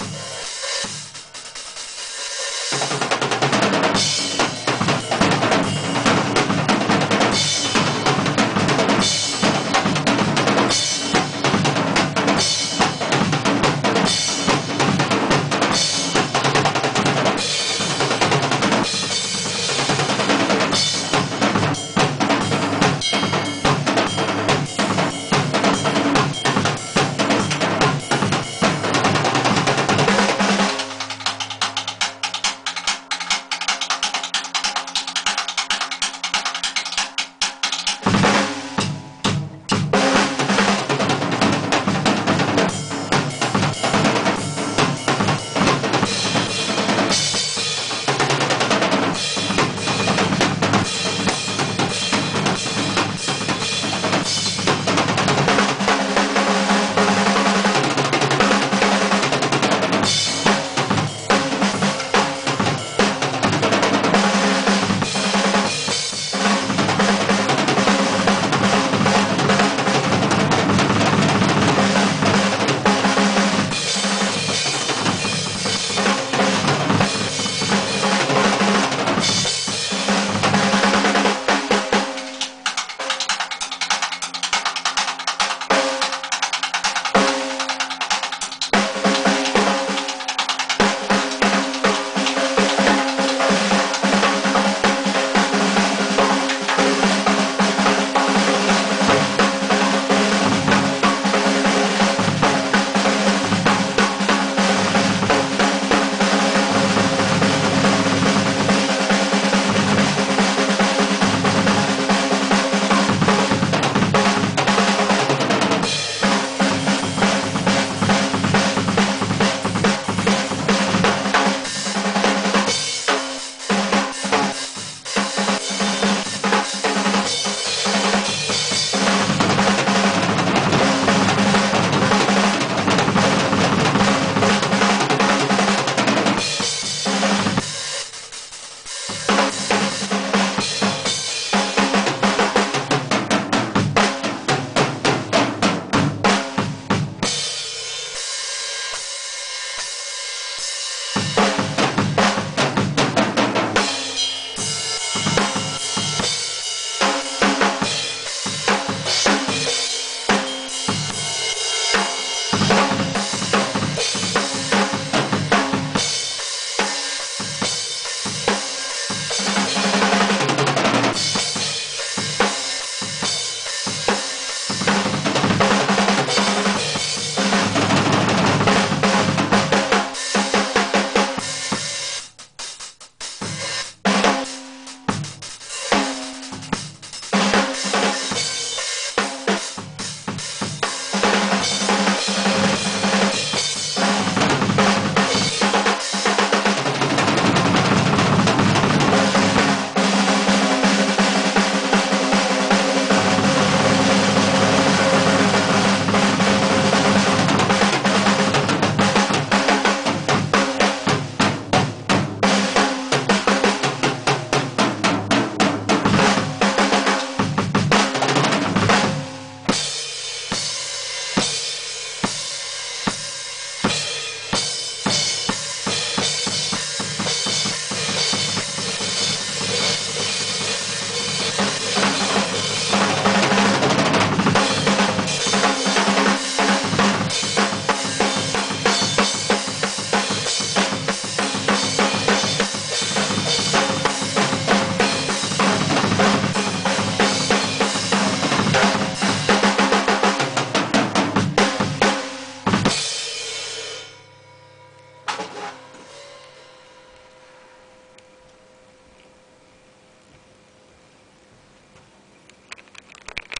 you.